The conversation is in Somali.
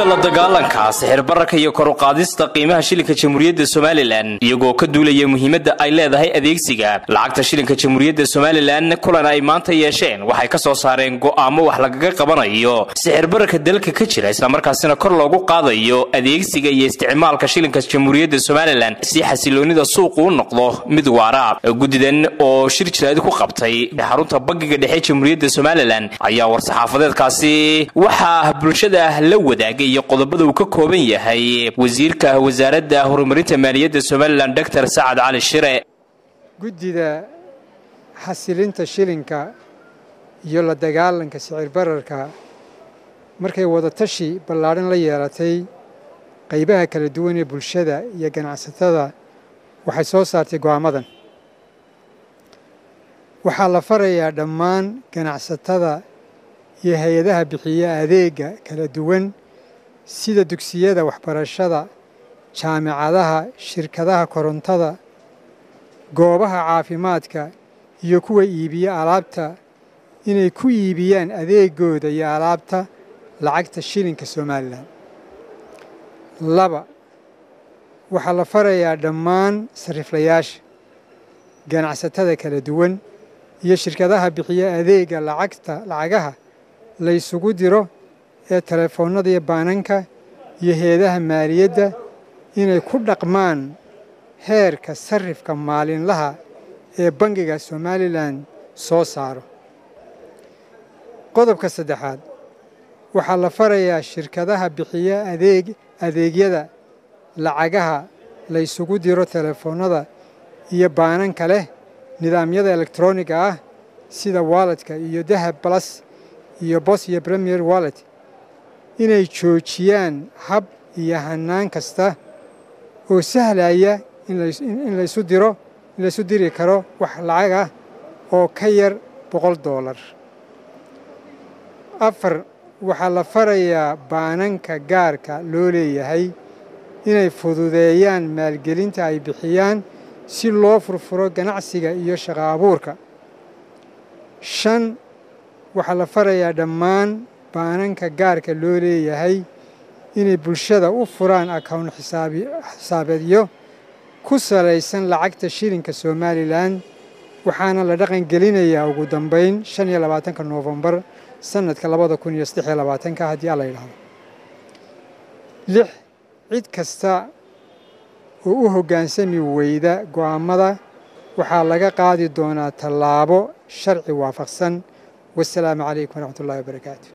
guddida la dagaalanka sixir bararka iyo koruqaadista qiimaha shilinka jamhuuriyadda somalilan iyagoo ka duulaya muhiimadda ay leedahay adeegsiga. Lacagta shilinka jamhuuriyadda somalilan kulan ay maanta yeesheen waxay ka soo saareen go'aamo wax lagaga qabanayo. Sixir bararka dalka ka jira islamarkaasina kor loogu qaadayo adeegsiga iyo isticmaalka shilinka jamhuuriyadda somalilan si xasiloonida suuqu u noqdo mid waara. Guddidan oo shir jiraad ku qabtay xarunta bangiga dhexe jamhuuriyadda somalilan ayaa war-saxaafadeedkaasi waxaa bulshada la wadaagay iyo qodobada uu ka kooban yahay wasiirka wasaaradda horumarinta maaliyadda somalilan doctor sacad cali shire. Guddida xasilinta shilinka iyo la dagaalanka sicir bararka markay wadatashi ballaadhan la yeelatay qaybaha kala duwan ee bulshada iyo ganacsatada waxay soo saartay go'aamadan. Waxaa la farayaa dhammaan ganacsatada iyo hay'adaha bixiya adeega kala duwan sida dugsiyada waxbarashada jaamicadaha shirkadaha korontada goobaha caafimaadka iyo kuwa iibiya alaabta inay ku iibiyaan adeegooda iyo alaabta lacagta shilinka somalilan. Laba waxaa la farayaa dhammaan sariflayaasha ganacsatada kala duwan iyo shirkadaha bixiya adeega lacagta lacagaha la ysugu diro ee telefoonnada iyo baananka iyo heedaha maaliyadda inay ku dhaqmaan heerka sarifka maalinlaha ee bangiga somalilan soo saaro. Qodobka saddexaad waxaa la farayaa shirkadaha bixiya adeeg adeegyada lacagaha la ysugu diro telefoonnada iyo baananka leh nidaamyada elektroniga ah sida walletka iyo dahab balas iyo bos iyo premier wallet inay joojiyaan hab iyo hannaan kasta oo sahlaya in laysu diro in laysu diri karo wax lacag ah oo ka yar boqol doolar afar waxaa la farayaa baananka gaarka loo leeyahay inay fududeeyaan maalgelinta ay bixiyaan si loo furfuro ganacsiga iyo shaqo abuurka shan waxaa la farayaa dhammaan baananka gaarka loo leeyahay inay bulshada u furaan akown xisaabeedyo ku salaysan lacagta shilinka somalilan waxaana la dhaqan gelinayaa ugu dambayn shan iyo labaatanka noofembar sanadka labada kun iyo saddex iyo labaatanka haddii alla yidhaahdo. Lix cid kasta oo u hoggaansami weyda go'aammada waxaa laga qaadi doonaa tallaabo sharci waafaqsan. Wasalaamu calaykum waraxmat ullahi wabarakaatu